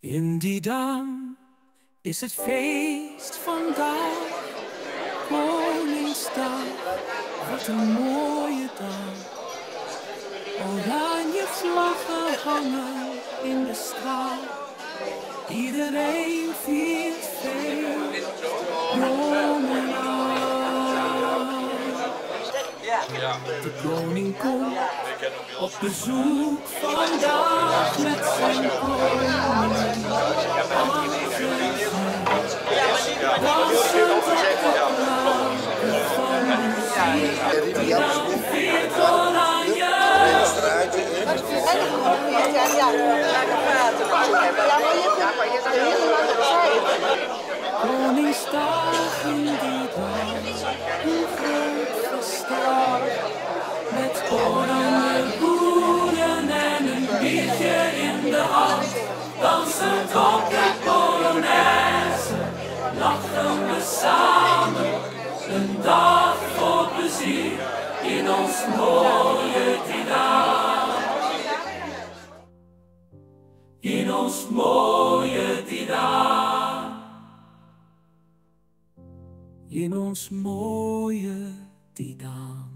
In die dam is het feest vandaag, Koningsdag, wat een mooie dag. Oranje vlaggen hangen in de straat, iedereen viert feest, promenade. De koning komt op bezoek vandaag met zijn koning. Mooie Didam. In ons mooie Didam. In ons mooie Didam.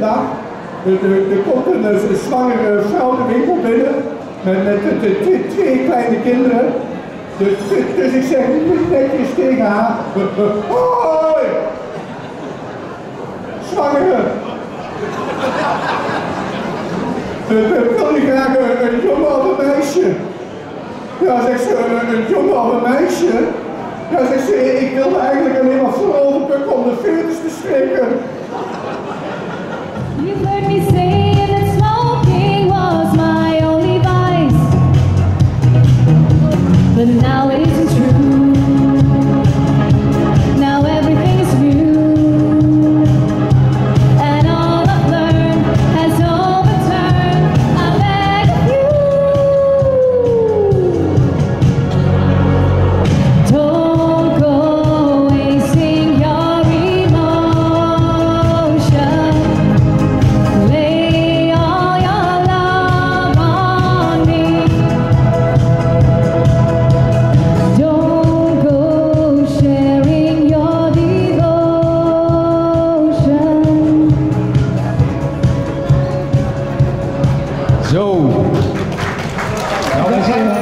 Dag, er, komt een, eh, zwangere vrouw de winkel binnen, met, met de- twee kleine kinderen. Dus, dus- ik zeg netjes tegen haar, hoi! Zwangere! Dus, eh, wil je graag een, een jongen of een meisje? Ja, zegt ze, een, een jongen of een meisje? Ja, zegt ze, ik wilde eigenlijk alleen maar bukken om de veertjes te strikken. But now Thank you.